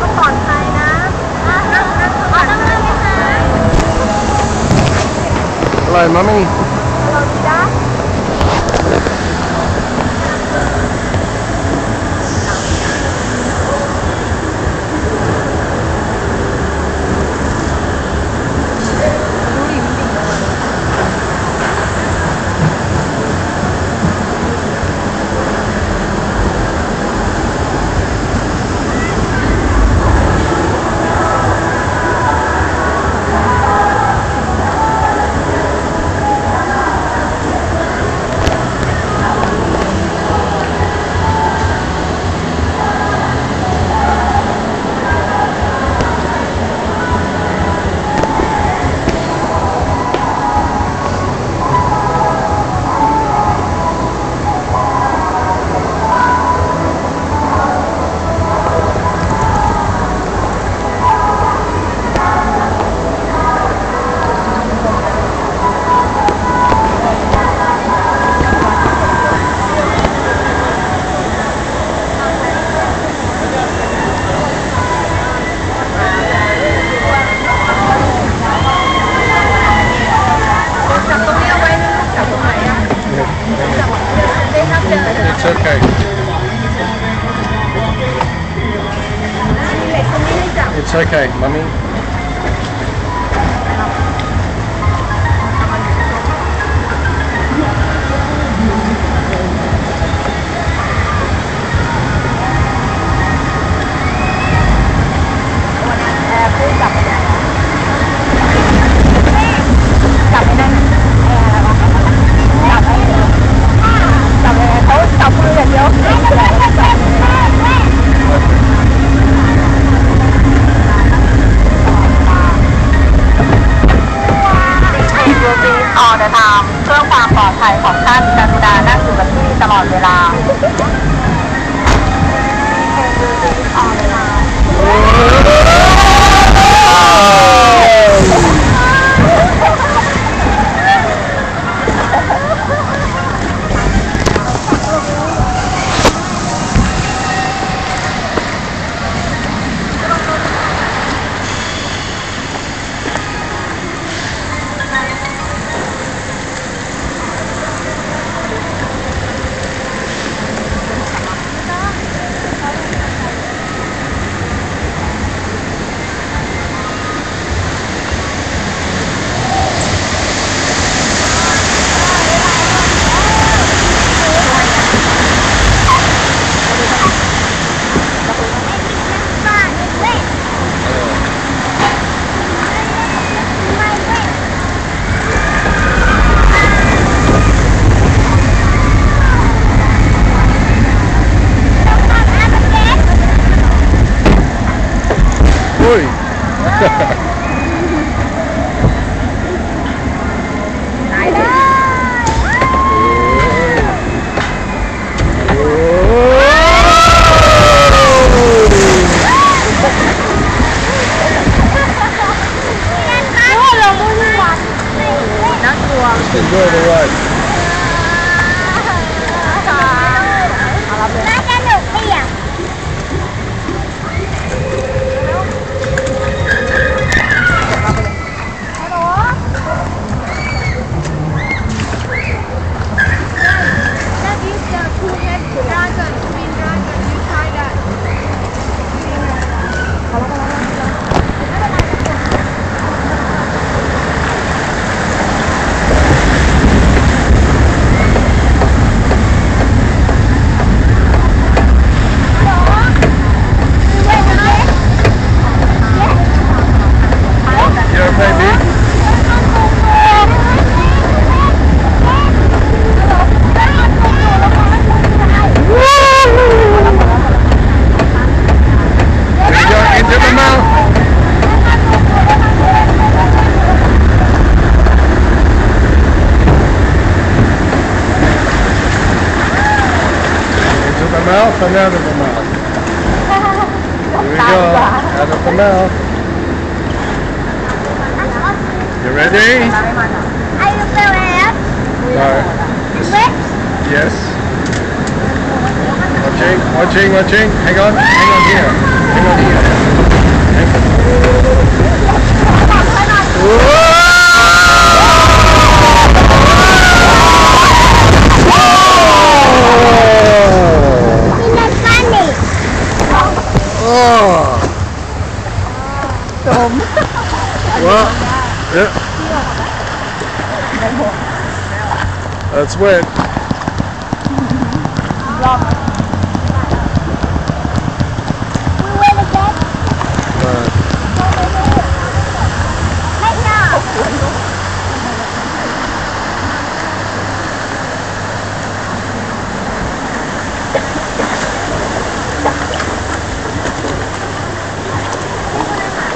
ก็ปลอดภัยนะนั่งนั่งนั่งนั่งนั่งไหมคะ Hello, mummy. เราดี okay, mummy. ภัยของท่านกรุณานั่งอยู่กับที่ตลอดเวลา Please will be all the time อุ้ foi? Ah. mouth and out of the mouth. Here we go. Out of the mouth. You ready? Are you prepared? Right. Lips? Yes. Watching, watching, watching. Hang on, hang on here. Hang on here. Hang on. Whoa! That's wet.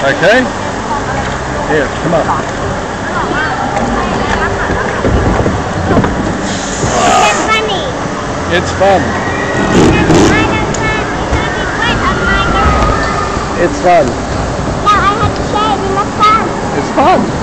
Okay? Here, come on. It's fun. It's fun. Yeah, I had to say it. It fun. It's fun.